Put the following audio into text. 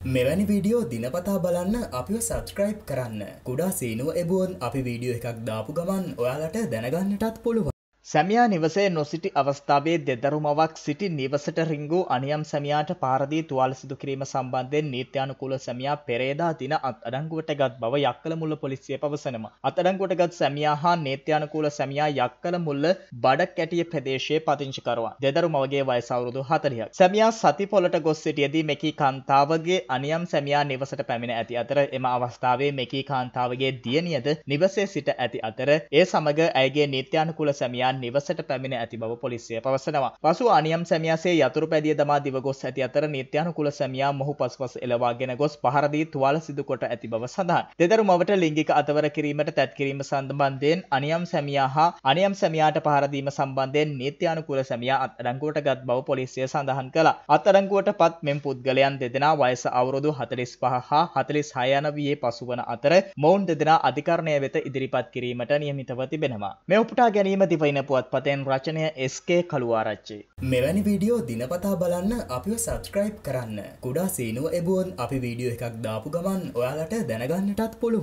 මෙවැනි වීඩියෝ දිනපතා බලන්න අපිව සබස්ක්‍රයිබ් කරන්න. කුඩා සීනුව එබුවන් අපි වීඩියෝ එකක් දාපු ගමන් ඔයාලට දැනගන්නටත් පුළුවන්. සැමියා නිවසේ නොසිටි අවස්ථාවේ දෙදරුමවක් සිටි නිවසට රිංගූ අනියම් සැමියාට පාරදී තුවාල සිදු කිරීම සම්බන්ධයෙන් නීත්‍යානුකූල සැමියා පෙරේදා දින අත්අඩංගුවට ගත් බව යක්කල මුල්ල පොලිසිය පවසනවා. අත්අඩංගුවට ගත් සැමියා හා නීත්‍යානුකූල සැමියා යක්කල මුල්ල බඩක් කැටිය ප්‍රදේශයේ පදිංචිකරුවන්. දෙදරුමවගේ වයස අවුරුදු 40ක්. සැමියා සති පොළට ගොස් සිටියේදී මෙකී කාන්තාවගේ අනියම් සැමියා නිවසට පැමිණ ඇති අතර එම අවස්ථාවේ මෙකී කාන්තාවගේ දියණියද නිවසේ සිට ඇති අතර ඒ සමග ඇයගේ නීත්‍යානුකූල සැමියා නිවසට පැමිණ ඇති බව පොලිසිය පවසනවා. පසු අනියම් සැමියාසේ යතුරු පැදිය දමා දිව ගොස් ඇති අතර නීත්‍යානුකූල සැමියා මොහු පසුපස එලවාගෙන ගොස් පහර දී තුවාල සිදු කොට ඇති බව සඳහන්. දෙදරු මවට ලිංගික අතවර කිරීමට තැත් කිරීම සම්බන්ධයෙන් අනියම් සැමියා හා අනියම් සැමියාට පහර දීම සම්බන්ධයෙන් නීත්‍යානුකූල සැමියා අත්අඩංගුවට ගත් බව පොලිසිය සඳහන් කළා. අත්අඩංගුවට පත් මෙම් පුද්ගලයන් දෙදෙනා වයස අවුරුදු 45 හා 46 යන වියේ පසුවන අතර මොවුන් දෙදෙනා අධිකරණය වෙත ඉදිරිපත් කිරීමට නියමිතව තිබෙනවා. මේ උපුටා ගැනීම දිවයින පුවත්පතෙන් රචනය SK කළුආරච්චි. මෙවැනි වීඩියෝ දිනපතා බලන්න අපිව සබස්ක්‍රයිබ් කරන්න කුඩා සීනුව එබුවන් අපි වීඩියෝ එකක් දාපු ගමන් ඔයාලට දැනගන්නටත් පුළුවන්